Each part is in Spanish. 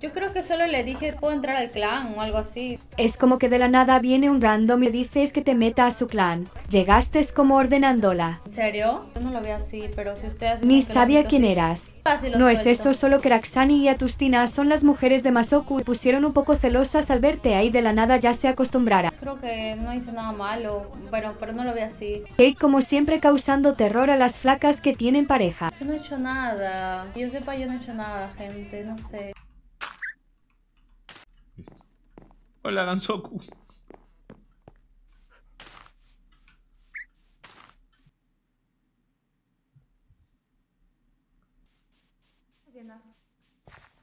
Yo creo que solo le dije, puedo entrar al clan o algo así. Es como que de la nada viene un random y dices que te meta a su clan. Llegaste como ordenándola. ¿En serio? Yo no lo veo así, pero si ustedes... Ni sabía quién así- eras. Fácil, lo No es eso, solo que Raxani y Atustina son las mujeres de Masoku y pusieron un poco celosas al verte ahí de la nada ya se acostumbrara. Creo que no hice nada malo, bueno, pero no lo veo así. Kate como siempre causando terror a las flacas que tienen pareja. Yo no he hecho nada. Yo sepa, yo no he hecho nada, gente. No sé. Listo. Hola, Gansoku.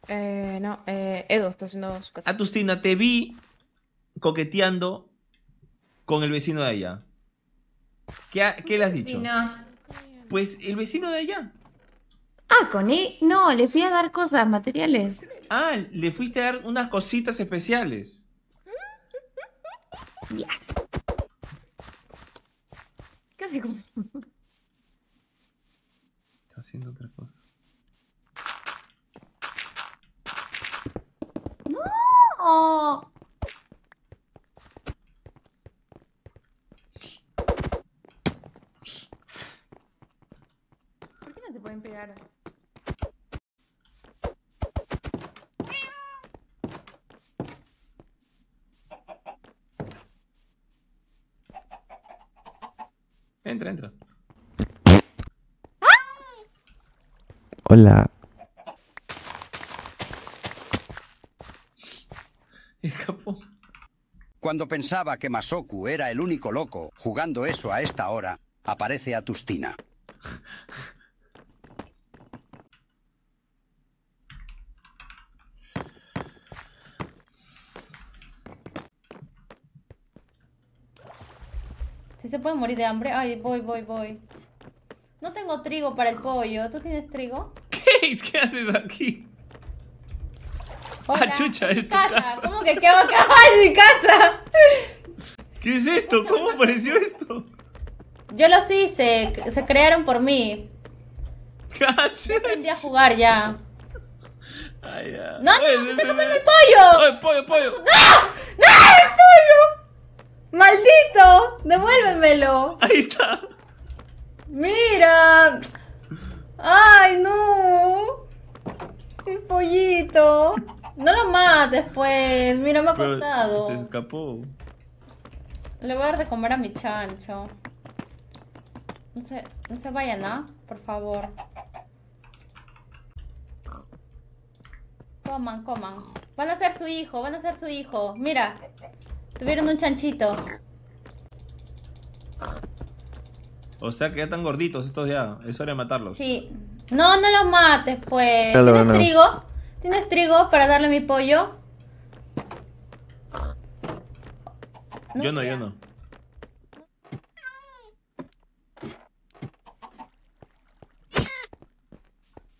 Eh, no, eh, Edo está haciendo su casa. Atustina, te vi coqueteando con el vecino de allá. ¿Qué, ha- qué le has dicho? Sí, no. Pues el vecino de allá. Ah, con él. No, le fui a dar cosas, materiales. Ah, le fuiste a dar unas cositas especiales. Yes. Casi como. Está haciendo otra cosa. Oh. ¿Por qué no se pueden pegar? Entra, entra. Hola. Escapó. Cuando pensaba que Masoku era el único loco jugando eso a esta hora, aparece Atustina. Si se puede morir de hambre. Ay, voy, voy, voy. No tengo trigo para el pollo. ¿Tú tienes trigo? Kate, ¿qué haces aquí? Hola, chucha, en es tu casa. ¿Cómo que qué hago acá? ¡En mi casa! ¿Qué es esto? ¿Cómo apareció esto? Yo los hice. Se crearon por mí. ¡Cachas! Aprendí a jugar ya. Ay, ya. ¡No, no! Oye, ¡Se ese- está comiendo el pollo! ¡Oye, pollo, pollo! ¡No, el pollo! ¡Maldito! ¡Devuélvemelo! Ahí está. ¡Mira! ¡Ay, no! ¡El pollito! No lo mates, pues. Mira, me ha Pero costado. Se escapó. Le voy a dar de comer a mi chancho. No se, no se vayan, ¿ah? Por favor. Coman, coman. Van a ser su hijo, van a ser su hijo. Mira, tuvieron un chanchito. O sea que ya están gorditos estos ya. Es hora de matarlos. Sí. No, no los mates, pues. Hello, ¿Tienes no. trigo? ¿Tienes trigo para darle a mi pollo? yo no, ya. yo no.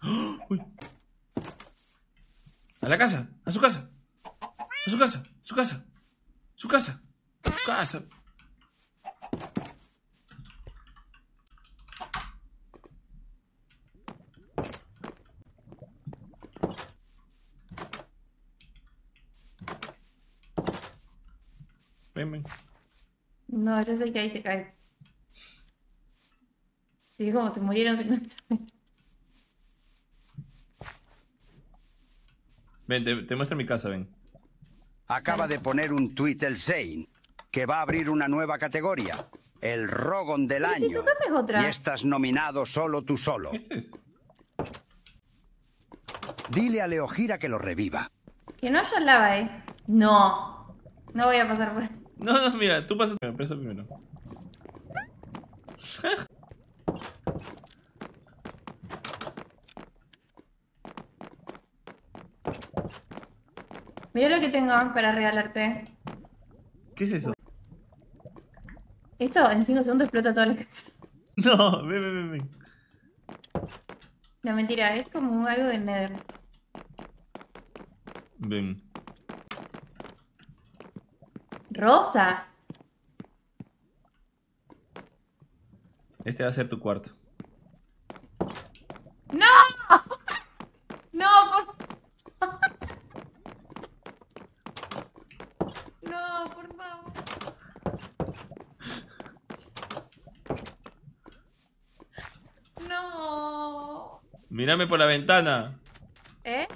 Uy. A la casa, a su casa. A su casa, su casa. Su casa. Su casa. Ven, ven. No, yo sé que ahí te caes. Sí, como se murieron sin Ven, te, te muestro mi casa, ven. Acaba de poner un tuit el Zane, que va a abrir una nueva categoría, el Rogon del si año. otra. Y estás nominado solo tú solo. ¿Qué es eso? Dile a Leogira que lo reviva. Que no haya lava, eh. No. No voy a pasar por ahí. No, no, mira, tú pasas primero, pasa primero. Mira lo que tengo para regalarte. ¿Qué es eso? Esto en 5 segundos explota toda la casa. No, ven, ven, ven, ven. No, mentira, es como algo del Nether. Ven. Rosa. Este va a ser tu cuarto. ¡No! No, por No. Mírame por la ventana. ¿Eh?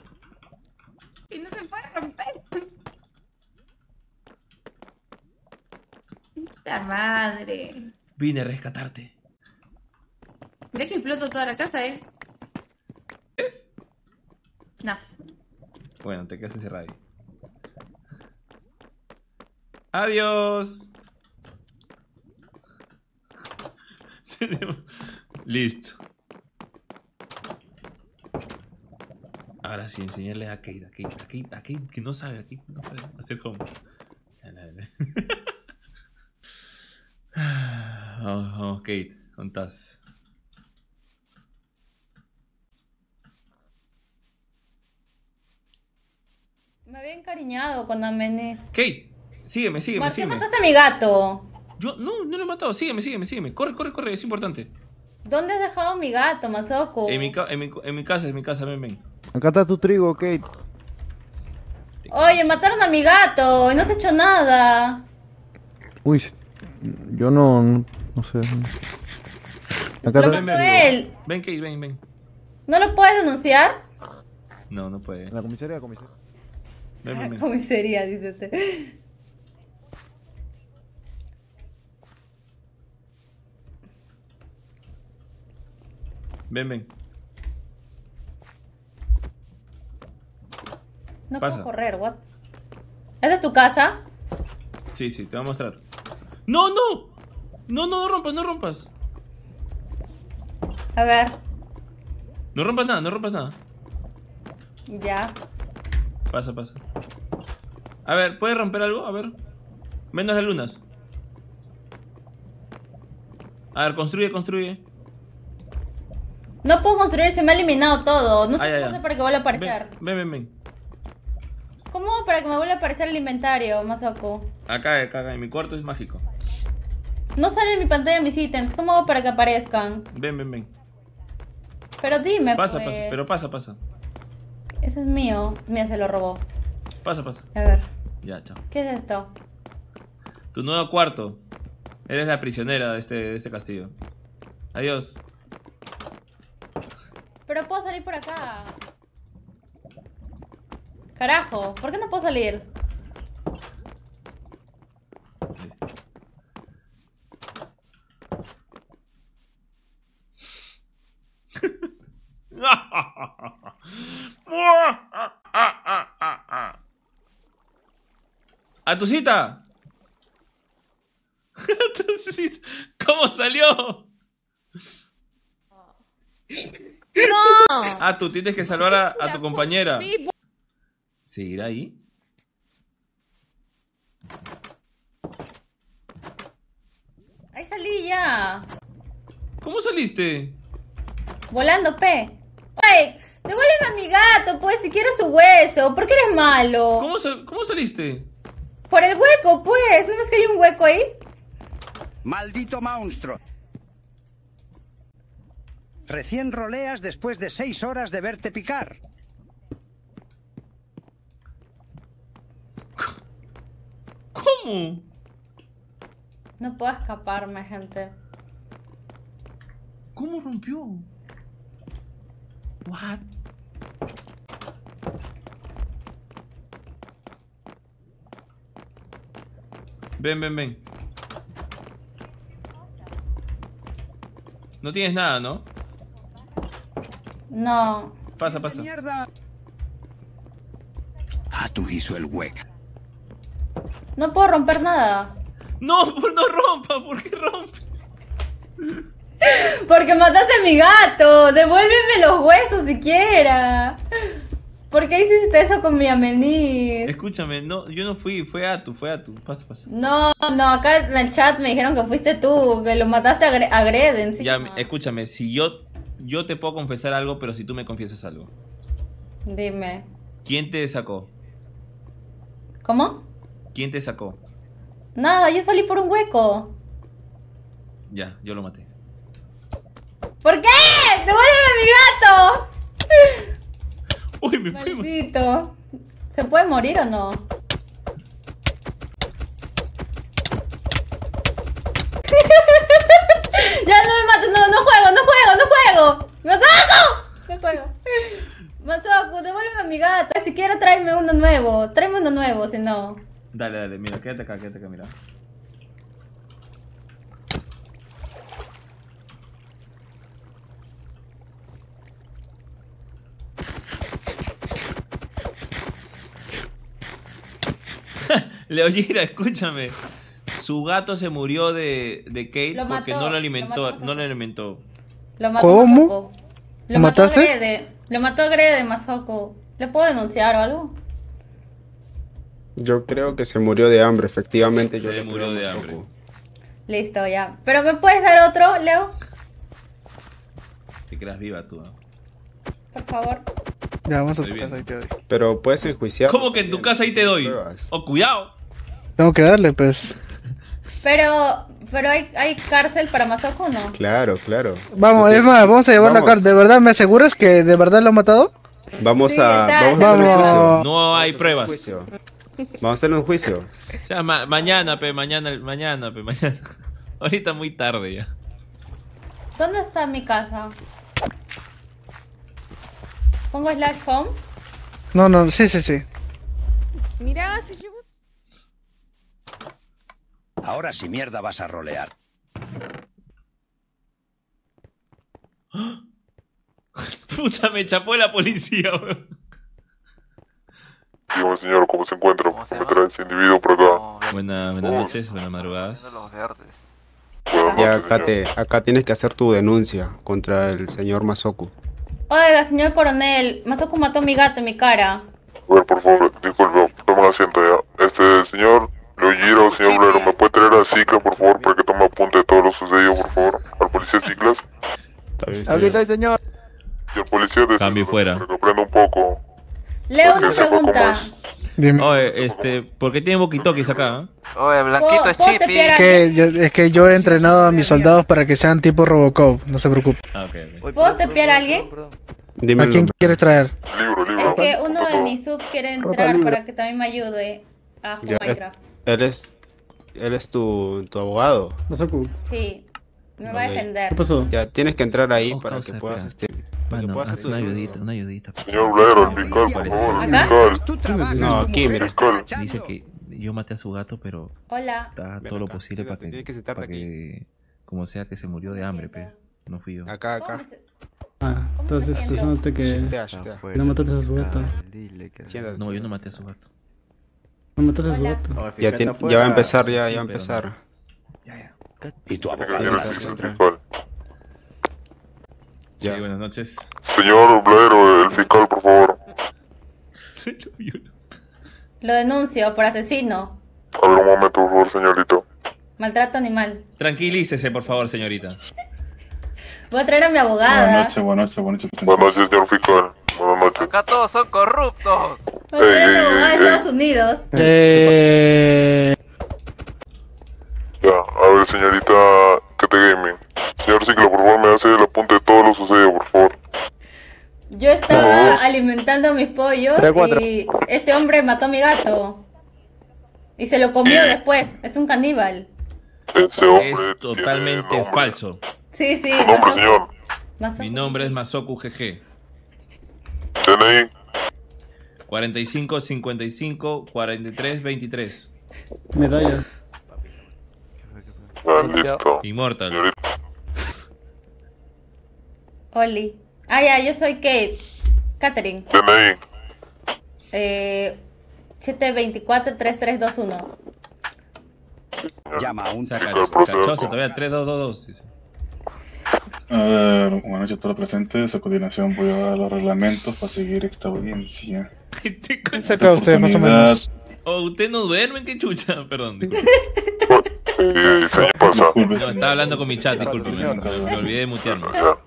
Y no se puede romper. La madre. Vine a rescatarte. Mira que exploto toda la casa, ¿eh? ¿Es? No. Bueno, te quedas encerrado ahí. Adiós. Listo. Ahora sí, enseñarle a Kate, a Kate, a Kate, a Kate, que no sabe, a Kate no sabe hacer cómo. Vamos, vamos, Kate, contás. Me había encariñado con Amenes. Kate, sígueme, sígueme, ¿Por qué sígueme. mataste a mi gato? Yo no, no lo he matado, sígueme, sígueme, sígueme. Corre, corre, corre, es importante. ¿Dónde has dejado a mi gato, Masoko? En mi, ca- en, mi, en mi casa, en mi casa, ven, ven. Acá está tu trigo, Kate. Oye, mataron a mi gato y no has hecho nada. Uy, yo no, no, no sé. Acá Lo está. mató él. Ven, Kate, ven, ven. ¿No lo puedes denunciar? No, no puede. En la comisaría, comisaría. Ven, ven, ven. Comisaría, dice usted. Ven, ven. No Pasa. puedo correr, what? ¿Esta es tu casa? Sí, sí, te voy a mostrar. ¡No, no! No, no, no rompas, no rompas. A ver, No rompas nada, no rompas nada. ya. Pasa, pasa. A ver, ¿puedes romper algo? A ver. Menos las lunas. A ver, construye, construye. No puedo construir, se me ha eliminado todo. No sé Ah, cómo hacer para que vuelva a aparecer. Ven, ven, ven. ¿Cómo hago para que me vuelva a aparecer el inventario, Masoko? Acá, acá, acá, en mi cuarto es mágico. No sale en mi pantalla mis ítems. ¿Cómo hago para que aparezcan? Ven, ven, ven. Pero dime, Pasa, pues. pasa, pero pasa, pasa. Ese es mío. Mira, se lo robó. Pasa, pasa. A ver, Ya, chao. ¿qué es esto? Tu nuevo cuarto. Eres la prisionera de este, de este castillo. Adiós. Pero puedo salir por acá. Carajo, ¿por qué no puedo salir? Listo. ¡A tu cita! ¡A tu cita! ¿Cómo salió? ¡No! Ah, tú tienes que salvar a, a tu compañera. ¿Seguirá ahí? Ahí salí ya. ¿Cómo saliste? Volando, P. ¡Ay! Devuélveme a mi gato, pues, si quiero su hueso. ¿Por qué eres malo? ¿Cómo, sal- cómo saliste? Por el hueco, pues. ¿No ves que hay un hueco ahí? Maldito monstruo. Recién roleas después de seis horas de verte picar. ¿Cómo? No puedo escaparme, gente. ¿Cómo rompió? What? Ven, ven, ven. No tienes nada, ¿no? No. Pasa, pasa. ¡Mierda! Ah, tú hizo el hueco. No puedo romper nada. No, no rompa, ¿por qué rompes? Porque mataste a mi gato. Devuélveme los huesos siquiera. ¿Por qué hiciste eso con mi amenir? Escúchame, no, yo no fui, fue a tu, fue a tu. Pasa, pasa. No, no, acá en el chat me dijeron que fuiste tú, que lo mataste a, Gre- a Greden, sí. Ya, no. escúchame, si yo, yo te puedo confesar algo, pero si tú me confiesas algo. Dime. ¿Quién te sacó? ¿Cómo? ¿Quién te sacó? Nada, yo salí por un hueco. Ya, yo lo maté. ¿Por qué? ¡Devuélveme a mi gato! Uy, me fui. Maldito. ¿Se puede morir o no? ya no me mates, no, no juego, juego, no juego. devuélveme a mi gato. Si quieres, tráeme uno nuevo. Tráeme uno nuevo, si no. Dale, dale, mira, quédate acá, quédate acá, mira. Leo Gira, escúchame. Su gato se murió de, de Kate Lo porque mató, no lo lo alimentó, mató no lo alimentó. Lo mató ¿Cómo? Masoko. Lo ¿Lo mató mataste? Grede. Lo mató Grede, Masoko. ¿Le puedo denunciar o algo? Yo creo que se murió de hambre, efectivamente. yo Se murió a de hambre. Listo, ya. ¿Pero me puedes dar otro, Leo? Te creas viva tú. ¿ah? Por favor. Ya, vamos a tu bien. casa y te doy. Pero puedes enjuiciar. ¿Cómo que en tu casa ahí te doy? Pruebas. Oh, cuidado. Tengo que darle, pues. Pero, pero hay, hay cárcel para Masoko o no? Claro, claro. Vamos, es más, vamos a llevar la vamos. carta. ¿De verdad me aseguras que de verdad lo ha matado? Vamos Sí, a. está- Vamos a hacer un Vamos. juicio. No hay Vamos pruebas. Vamos a hacer un juicio. O sea, ma- mañana, pe, mañana, mañana, pe, mañana. Ahorita muy tarde ya. ¿Dónde está mi casa? ¿Pongo slash home? No, no, sí, sí, sí. Mira, si yo... Ahora sí mierda vas a rolear. Puta, me chapó la policía, weón. Dígame, señor, ¿cómo se encuentra? ¿Cómo se Me trae ese individuo por acá. Buena- buenas noches, buenas madrugadas. los verdes. Buenas Ya noches, acá, te, acá tienes que hacer tu denuncia contra el señor Masoku. Oiga, señor coronel, Masoko mató a mi gato en mi cara. A ver, por favor, disculpe, toma asiento ya. Este, señor Leogiro, señor Blero, ¿me puede traer a Cicla, por favor, para que tome apunte de todo lo sucedido, por favor? Al policía Ciclas. Está bien, Aquí señor. estoy, señor. Y al policía de Cambio fuera. Para que aprenda un poco. Leo, una pregunta. Dime. Oye, este, ¿por qué tiene boquitoquis acá? eh? Oye, Blanquito ¿Puedo- es a- Que yo- es que yo he entrenado a mis soldados para que sean tipo Robocop, no se preocupe. Ah, ok, ok. ¿Puedo tepear a alguien? Dime ¿A quién nombre. quieres traer? Libro, libro. Es que uno de mis subs quiere entrar para que también me ayude a Minecraft. Él es, él es tu, tu abogado. Masaku, Sí, me va a Ok. defender. ¿qué pasó? Ya tienes que entrar ahí Oh, para causa, que puedas, espera. este, para que Mano, puedas haz hacer una ayudita, una ayudita. Señor Blero, el fiscal, por favor, trabajas, No, tu aquí, mujer mira. está Fiscal. agachando. Dice que yo maté a su gato, pero Hola. está Ven todo lo acá, posible para siéntate, que, tienes que sentarte para que, como sea que se murió de hambre, pues. No fui yo. Acá, ¿Cómo acá. me se- Ah, ¿Cómo entonces estás diciéndote que no mataste a su gato. Siéntate. No, yo no maté a su gato. No mataste a su gato. Ya, tiene- ya va a empezar, ya, Sí, ya va a pero empezar. Y tu Tiene que abogado. fiscal. Sí, Ya. buenas noches. Señor Blero, el fiscal, por favor. Se lo violó. Lo denuncio por asesino, A ver, un momento, por favor, señorito. maltrato animal. Tranquilícese, por favor, señorita. Voy a traer a mi abogada. buenas noches, buenas noches, señor fiscal. Buenas noches. Acá todos son corruptos. Ey, abogada de. Estados Unidos. Eh, Ya, a ver, señorita Kate Gaming. Señor Ciclo, por favor, me hace el apunte de todo lo sucedido, por favor. Yo estaba alimentando a mis pollos Tres, y este hombre mató a mi gato. Y se lo comió después. Es un caníbal. Ese hombre Es totalmente nombre. falso. Sí, sí. Su nombre, Masoku- señor. Masoku. Mi nombre es Masoku GG. DNI. 45 55 43 23. Medalla. Listo. Immortal. Oli. Ah, ya, yo soy Kate. Catherine. DNI. Eh, 724-3321. Llama a un O sea, Fiscal, cach- proceda. cachosa, todavía 3222. dice. A ver, buenas noches a todos los presentes. A continuación voy a dar los reglamentos para seguir esta audiencia. Este ¿Qué saca usted más o menos? Oh, usted no duerme, qué chucha. Perdón, disculpe. Sí, señor, pasa. No, estaba hablando con mi chat, disculpe. Me, olvidé de mutearme. Ya.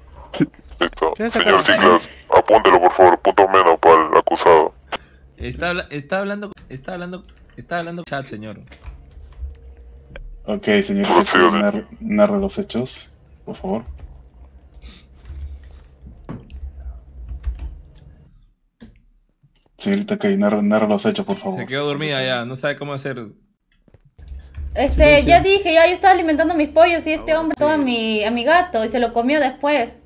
Listo. ¿Qué saca? Señor Ciclas, apúntelo, por favor. Puntos menos para el acusado. Está, está hablando, está hablando, está hablando chat, señor. Ok, señor. Narra los hechos, por favor. Señorita Kay, narra, narra los hechos, por favor. Se quedó dormida ya, no sabe cómo hacer. Este, ya dije, ya yo estaba alimentando a mis pollos y este hombre mató a mi, a mi gato y se lo comió después.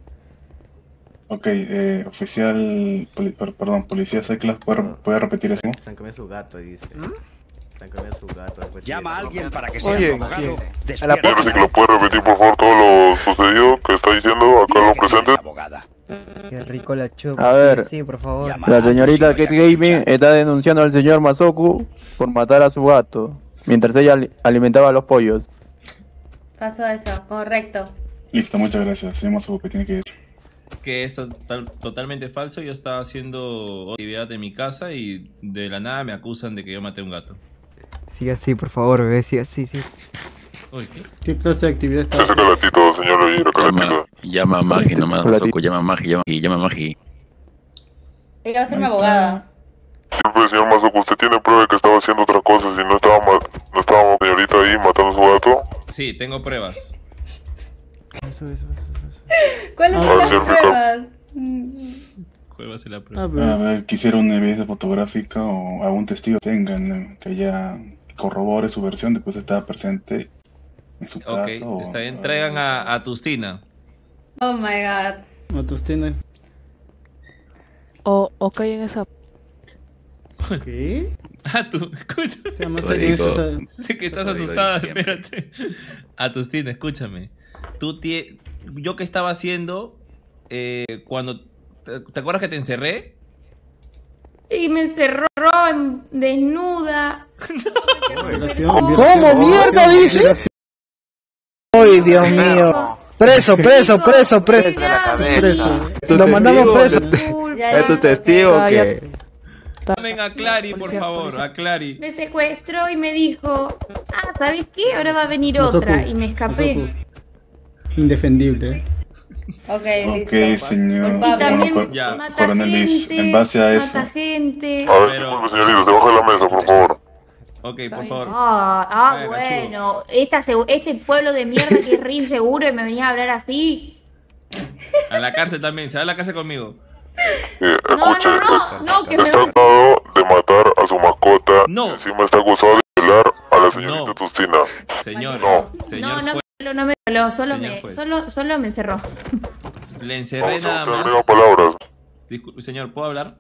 Ok, eh, oficial, poli- per- perdón, policía Seclas, ¿puede, puede repetir eso? Se han comido su gato, dice. Se han comido su gato. después Llama a alguien para que sea Oye, abogado. Señor, si que lo puede repetir por favor todo lo sucedido que está diciendo acá los presentes. Qué rico la chupa. A ver, Sí, por favor. la señorita Kate Gaming está denunciando al señor Masoku por matar a su gato mientras ella ali- alimentaba a los pollos. Pasó eso, correcto. Listo, muchas gracias. Señor Mazuco, que tiene que ir. Que es total- totalmente falso. Yo estaba haciendo actividad en mi casa y de la nada me acusan de que yo maté a un gato. Sigue así, por favor, bebé. Sigue así, sí. ¿Qué? ¿Qué clase de actividad está señor. Llama a Magi nomás, Mazoku, llama a Magi, llama a Magi, llama a Magi. Ella va a ser mi abogada. Siempre, señor Mazoku, ¿usted tiene prueba de que estaba haciendo otras cosas y no estaba, ma- no estaba señorita ahí matando a su gato? Sí, tengo pruebas. ¿Cuáles Ah, son las sí, rico. pruebas? La Ah, prueba. A ver, quisiera una evidencia fotográfica o algún testigo que tengan que ya corrobore su versión de que usted estaba presente en su Ok, está bien. Traigan a, a Tustina. Oh my god. Matustina. O, o callen esa. ¿Qué? Ah, tú, escucha. Sea más Rodrigo. Sé que estás Rodrigo asustada, espérate. Atustina, escúchame. Tú tie- Yo qué estaba haciendo eh, cuando... ¿te, acuerdas que te encerré? Y me encerró en- desnuda. ¿Cómo mierda dice? Ay, Dios mío. Preso, preso, preso, preso. Preso. Lo mandamos preso. Ya, Es tu testigo que... Llamen a Clary, por favor, a Clary. Me secuestró y me dijo, ah, ¿sabes qué? Ahora va a venir otra. Y me escapé. Indefendible. Ok, Ok, listo. señor. También Ya. mata gente, en base a eso. mata gente. A ver, disculpe, señorita, se baja de la mesa, por favor. Ok, por favor. Ah, ah, bueno. Esta, este pueblo de mierda que es re inseguro y me venía a hablar así. A la cárcel también. Se va a la cárcel conmigo. Sí, No, escuche, no, no, no, que me está acusado de matar a su mascota. No. Y encima está acusado de violar a la señorita Tustina. Señor, No. señor No, no, pero no me violó, solo me, solo, solo me encerró. le encerré nada más. palabras. Disculpe, señor, ¿puedo hablar?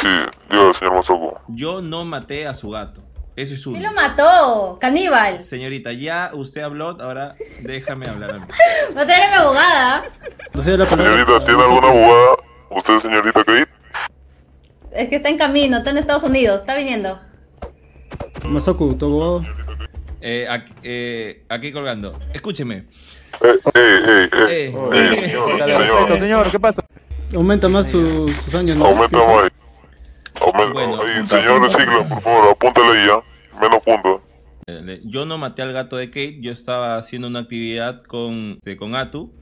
Sí, diga, señor Mazoku. Yo no maté a su gato. Eso es uno. Sí lo mató, caníbal. Señorita, ya usted habló, ahora déjame hablar a mí. Va a traer a mi abogada. No sé la palabra. Señorita, ¿tiene alguna abogada? ¿Usted, señorita Kate? Es que está en camino, está en Estados Unidos, está viniendo. Masoku, tu abogado. Eh, aquí, eh, aquí colgando. Escúcheme. Eh, eh, eh, Eh, eh, eh, señor, Perfecto, señor. señor, ¿qué pasa? Aumenta más su- sus años, ¿no? Aumenta más. Aumenta. Bueno. Señor Sigla, por favor, apúntale ahí ya. Menos puntos. Eh, Yo no maté al gato de Kate, yo estaba haciendo una actividad con, este, con Atu,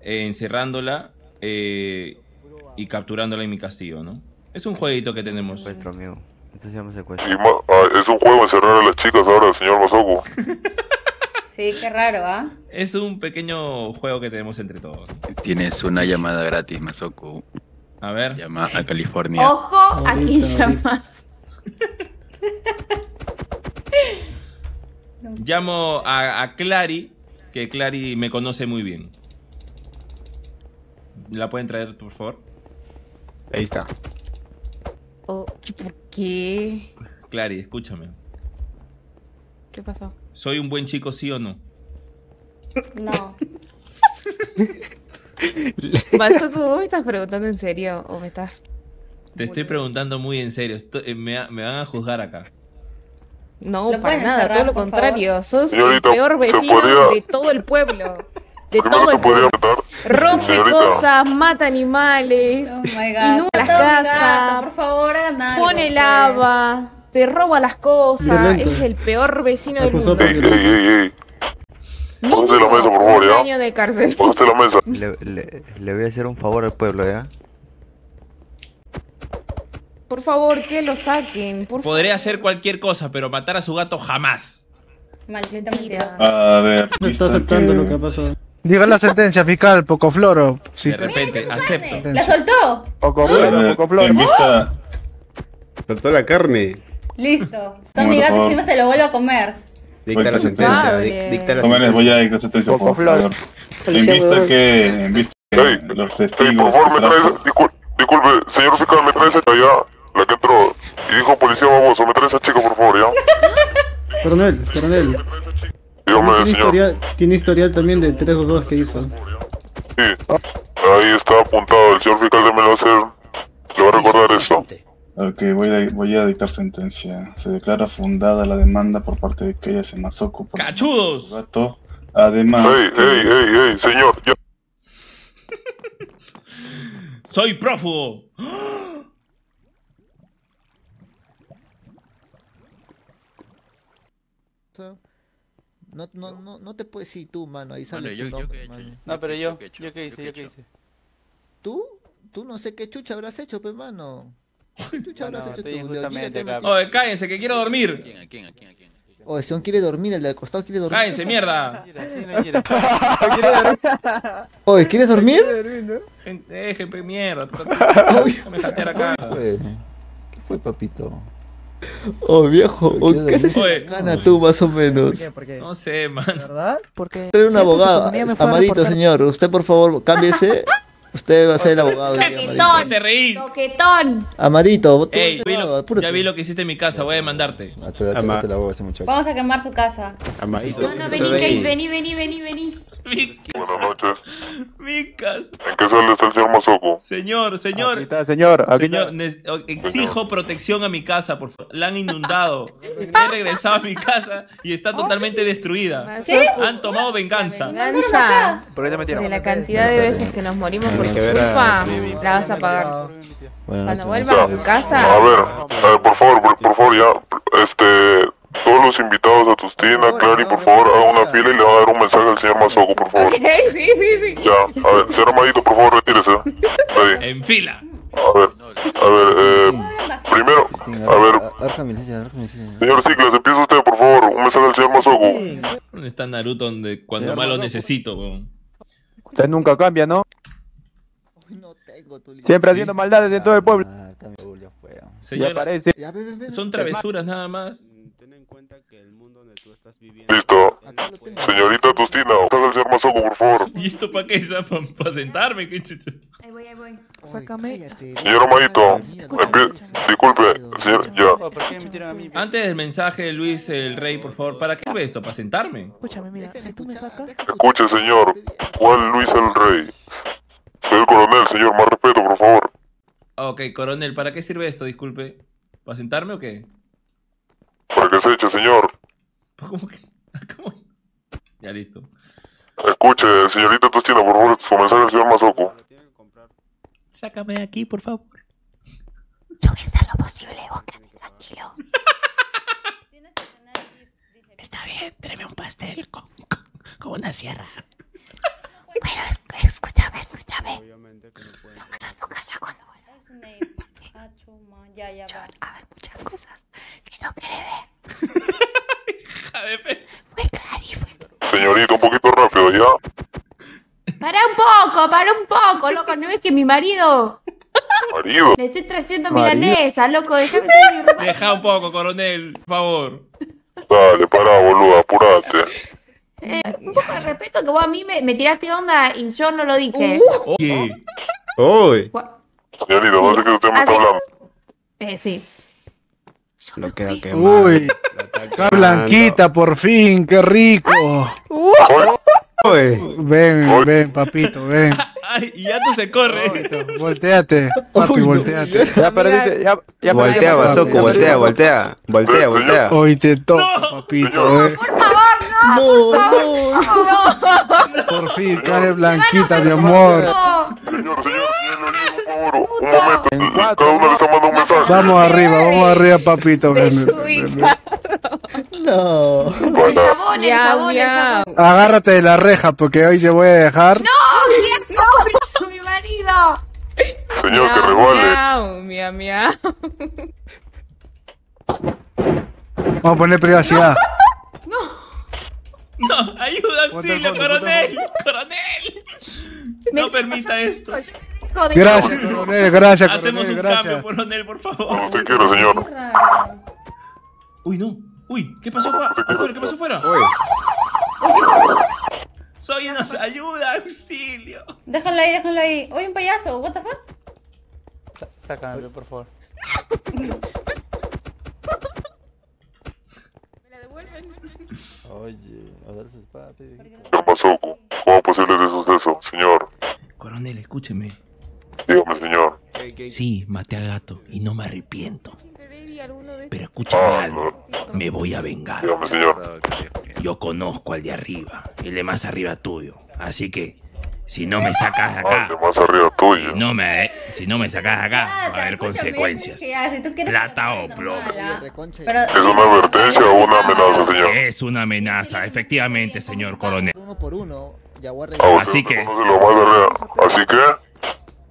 eh, encerrándola eh, y capturándola en mi castillo, ¿no? Es un jueguito que tenemos. amigo. Esto se llama Y ma- ah, es un juego encerrar a las chicas ahora, señor Mazoku. Sí, qué raro, ¿ah? Es un pequeño juego que tenemos entre todos. Tienes una llamada gratis, Mazoku. A ver. Llama a California. Ojo a quién llamas. Llamo a, a Clary, que Clary me conoce muy bien. ¿La pueden traer, por favor? Ahí está. Oh, ¿Por qué? Clary, escúchame. ¿Qué pasó? ¿Soy un buen chico, sí o no? No. Mazoku, ¿vos me estás preguntando en serio o me estás...? Te estoy preguntando muy en serio. eh, me, me van a juzgar acá. No, ¿Lo para nada, cerrar, todo lo contrario. favor? Sos Señorita, el peor ¿se vecino de todo el pueblo. De Primero todo el pueblo. matar. Rompe Señorita. cosas, mata animales, Oh inunda las casas, por favor, hagan algo. pone pues. lava, te roba las cosas. Violento. Es el peor vecino del mundo. ey, ey, de la mesa, por favor, Un ya. año de cárcel. La mesa. Le, le, le voy a hacer un favor al pueblo, ¿ya? Por favor, que lo saquen. Por. Podría hacer cualquier cosa, pero matar a su gato jamás. Maldita. A ver, está aceptando que- lo que ha pasado. Diga la sentencia, fiscal, poco floro. Sí. De repente, acepto. ¿La soltó? Poco A flor, ver, poco flor. en vista, Saltó la carne. Listo. Entonces mi gato encima se lo vuelvo a comer. Dicta la sentencia. Dicta la Jóvenes, sentencia. voy a a sentencia, por favor. En vista que, en vista los testigos. Por favor, me traes, discul- disculpe, señor fiscal, me trae esa ya, la que entró. Y dijo policía baboso, me trae esa chica, por favor, ya. Coronel, coronel. Dígame, Tiene señor. historial, tiene historial también de tres o dos que hizo. Sí. Ahí está apuntado, el señor fiscal de hacer. Le va a recordar eso. Ok, voy a, voy a dictar sentencia. Se declara fundada la demanda por parte de Keia Semazoku por ¡Cachudos! gato. Además, Ey, que- ey, ey, ey, señor, ya. ¡Soy prófugo! No, no, no, no te puedes sí tú, mano, ahí sale Vale, tu yo- yo nombre, qué he hecho, mano. yo- No, pero yo, he yo qué hice, yo yo qué hice. ¿Tú? Tú no sé qué chucha habrás hecho, pe, mano. ¿Qué chucha No, Oye, cállense, que quiero dormir. ¿Quién, a quién, a quién, a quién? Oh, ese hombre quiere dormir, el del costado quiere dormir. Cállense, mierda. Oye, ¿quieres dormir? Gente, Déjenme mierda. Déjame jatear acá. ¿Qué fue? ¿Qué fue, papito? Oh, viejo, oh, ¿qué haces en Oye. cana tú, más o menos? No sé, man. ¿Verdad? Trae un abogado. Amadito, señor, usted por favor, cámbiese. Usted va a ser el abogado. de Amadito. Toquetón. te reís? Toquetón. Amadito, Ey, vi lo- ya vi lo que hiciste en mi casa, voy a demandarte. Ah. Vamos a quemar su casa. Amadito. No, no, vení, Kate, vení, vení, vení, vení. Buenas noches. Mi casa. ¿En qué sale está el señor Mazoco? Señor, señor. Aquí está, señor. Aquí Señor, está. exijo protección a mi casa, por favor. La han inundado. He regresado a mi casa y está totalmente destruida. ¿Sí? Han tomado venganza. Venganza ¿Por qué te metieron? de la cantidad de veces que nos morimos por tu que ver a culpa, la vas a pagar. Bueno, Cuando vuelvas a tu A casa, ver, a ver, por favor, por, por favor, ya. Este. Todos los invitados a Tustina, Clary, por favor, hagan una fila y le van a dar un mensaje al señor Mazoco, por favor. ok, sí, sí, sí. Ya, a ver, señor Amadito, por favor, retírese. Ahí. En fila. A ver, a ver, eh. Primero, a ver, señor Ciclas, empieza usted, por favor, un mensaje al señor Mazoco. ¿Dónde está Naruto donde cuando más lo necesito, weón? Usted nunca cambia, ¿no? No tengo tu. Siempre haciendo maldades en todo el pueblo. Ah, cambio, ya fue. Y Señor, aparece. Son travesuras nada más. Ten en cuenta que el mundo donde tú estás viviendo. Listo. Señorita Tustina, mensaje al señor Mazoco, por favor. ¿Y esto para qué? ¿Para sentarme? Ahí voy, ahí voy. Sácame. Señor Amadito, disculpe, señor, ya. Antes del mensaje, Luis el Rey, por favor, ¿para qué sirve esto? ¿Para sentarme? Escúchame, mira, si tú me sacas, Escuche, señor. Juan Luis el Rey. Soy el coronel, señor. Más respeto, por favor. Ah, Ok, coronel, ¿para qué sirve esto? Disculpe. ¿Para sentarme o qué? Para que se eche, señor. ¿Cómo que? ¿Cómo? Ya listo. Escuche, señorita Tustina, por favor, su mensaje al señor Mazoco. Sácame de aquí, por favor. Yo voy a hacer lo posible, quédate tranquilo. Está bien, tráeme un pastel con, con, con una sierra. Bueno, es- escúchame, escúchame. Obviamente que no pueden. No vas a tu casa cuando vuelvas. Ah, chuma, ya, ya va. A ver muchas cosas que no quiere ver. Hija de pe- Fue claro y fue... Señorita, un poquito rápido, ¿ya? Para un poco, para un poco, loco. ¿No ves que mi marido Marido. le estoy trayendo Marido. milanesa, loco? Déjame. Deja un poco, coronel, por favor. Dale, pará, boludo, apurate. Eh, un poco de respeto que vos a mí me, me tiraste onda y yo no lo dije. Oye. Oye. Señorita, no sé qué usted me está hablando. Eh, sí. Lo queda quemado. Uy, está blanquita, por fin, qué rico. Oye. Ven, ven, papito, ven. Ay, y ya tú se corre. Volteate, papi, volteate. Ya aparece. Ya, ya Voltea, Basoco, voltea, voltea. Voltea, voltea. Hoy te toca, papito, eh. Por favor, no. No, no. Por fin, cara blanquita, mi amor. Señor, señor, señor, por favor, un momento. Cada uno le está mandando un mensaje. Vamos arriba, vamos arriba, papito. de ven, su ven, hija. No. El jabón, el Miau, jabón, jabón. Agárrate de la reja porque hoy te voy a dejar. ¡No! ¿Quién no? ¡Mi marido! Señor, que Miau, revale. miau, miau, miau. Vamos a poner privacidad. No, ayuda, auxilio, coronel. Coronel. No permita esto. Gracias, coronel, gracias, Hacemos coronel, un gracias. cambio, coronel, por Como favor. usted quiera, señor. Uy, no. Uy, ¿qué pasó afuera? ¿Qué pasó afuera? Oye. Soy nos ayuda, auxilio. Déjalo ahí, déjalo ahí. Oye, un payaso, what the fuck? Sácame, por favor. Oye, a ver su espada, pe. Señor Mazoku, ¿cómo posible de suceso? Señor, Coronel, escúcheme. Dígame, señor. Sí, maté al gato y no me arrepiento. Pero escúchame algo. Me voy a vengar. Dígame, señor. Yo conozco al de arriba, el de más arriba tuyo. Así que, si no me sacas de acá, Al de más arriba tuyo. si no me, si no me sacas de acá, va a haber consecuencias. Plata o plomo. Pero ¿Es una advertencia o una amenaza, señor? Es una amenaza, efectivamente, señor coronel. Uno por uno, Jaguar Ah, usted Así que. Así que,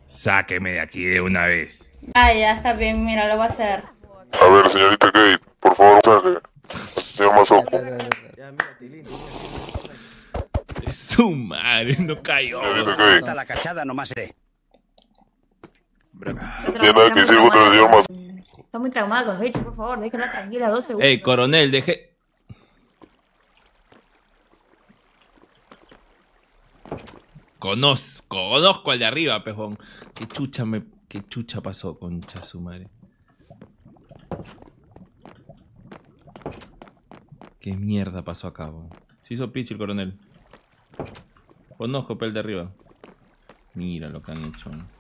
sáqueme de aquí de una vez. Ah, ya está bien, mira, lo voy a hacer. a ver, señorita Kate, por favor, mensaje. Señor Mazoku. Es su madre, no cayó. Hasta la cachada nomás de. Tiene nada que decir contra el señor Mazoku. Está muy traumada con los hechos, por favor, déjala tranquila dos segundos. Ey, coronel, deje. Conozco, conozco al de arriba, pejón. Qué chucha me. Qué chucha pasó, concha su madre. Qué mierda pasó acá, bo. Se hizo pitch el coronel. Conozco pel de arriba. Mira lo que han hecho. ¿no?